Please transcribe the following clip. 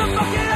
the fucking